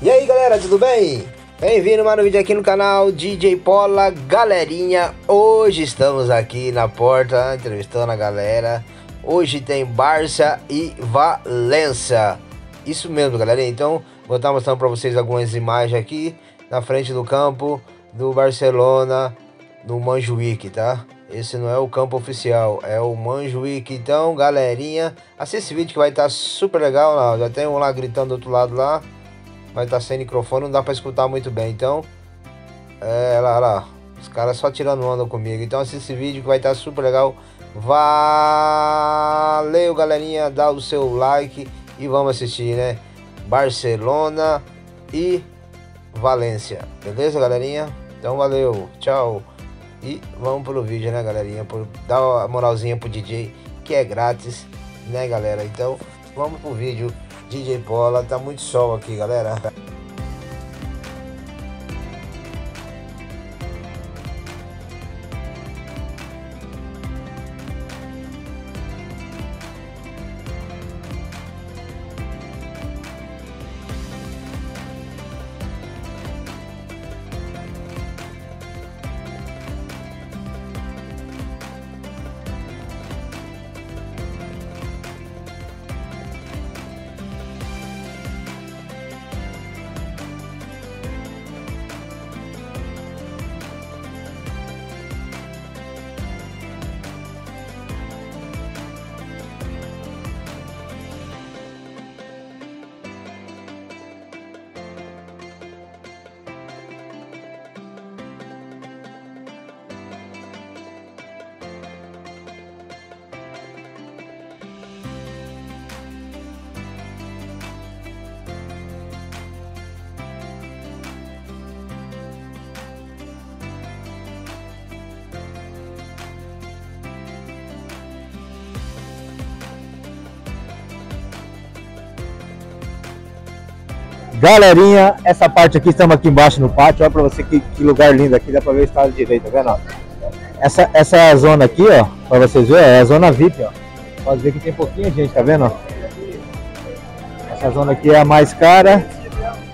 E aí galera, tudo bem? Bem-vindo mais um vídeo aqui no canal DJ Pola Galerinha Hoje estamos aqui na porta entrevistando a galera Hoje tem Barça e Valência Isso mesmo galerinha, então vou estar mostrando para vocês algumas imagens aqui Na frente do campo do Barcelona no Manjuíque, tá? Esse não é o campo oficial, é o Manjuíque Então galerinha, assista esse vídeo que vai estar super legal. Já tem um lá gritando do outro lado lá estar tá sem microfone, não dá para escutar muito bem. Então, é lá, lá, os caras só tirando onda comigo. Então, assista esse vídeo que vai estar tá super legal. Valeu, galerinha, dá o seu like e vamos assistir, né? Barcelona e Valência. Beleza, galerinha? Então, valeu, tchau. E vamos pro vídeo, né, galerinha? Por dar uma moralzinha pro DJ, que é grátis, né, galera? Então, vamos pro vídeo. DJ Bola, tá muito sol aqui, galera. Galerinha, essa parte aqui, estamos aqui embaixo no pátio, olha pra você que, que lugar lindo aqui, dá pra ver o estado direito, tá vendo? Essa, essa zona aqui, ó, pra vocês verem, é a zona VIP, ó. Pode ver que tem pouquinha gente, tá vendo? Essa zona aqui é a mais cara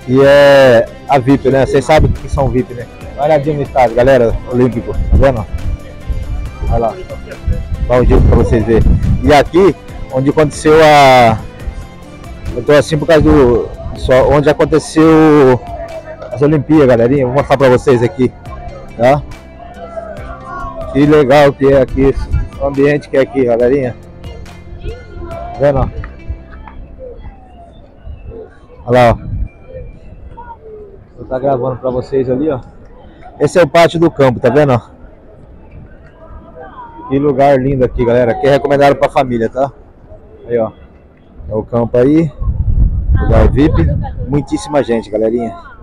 e é a VIP, né? Vocês sabem que são VIP, né? Olha ali no estado, galera, olímpico, tá vendo? Olha lá. Dá um jeito pra vocês verem. E aqui, onde aconteceu a... Eu tô assim por causa do só onde aconteceu as Olimpíadas, galerinha. Vou mostrar pra vocês aqui, tá? Que legal que é aqui, o ambiente que é aqui, galerinha. Tá vendo? Olha lá, ó. Vou estar gravando pra vocês ali, ó. Esse é o pátio do campo, tá vendo? Que lugar lindo aqui, galera. Que é recomendado pra família, tá? Aí, ó. É o campo aí. Lugar VIP. Muitíssima gente, galerinha.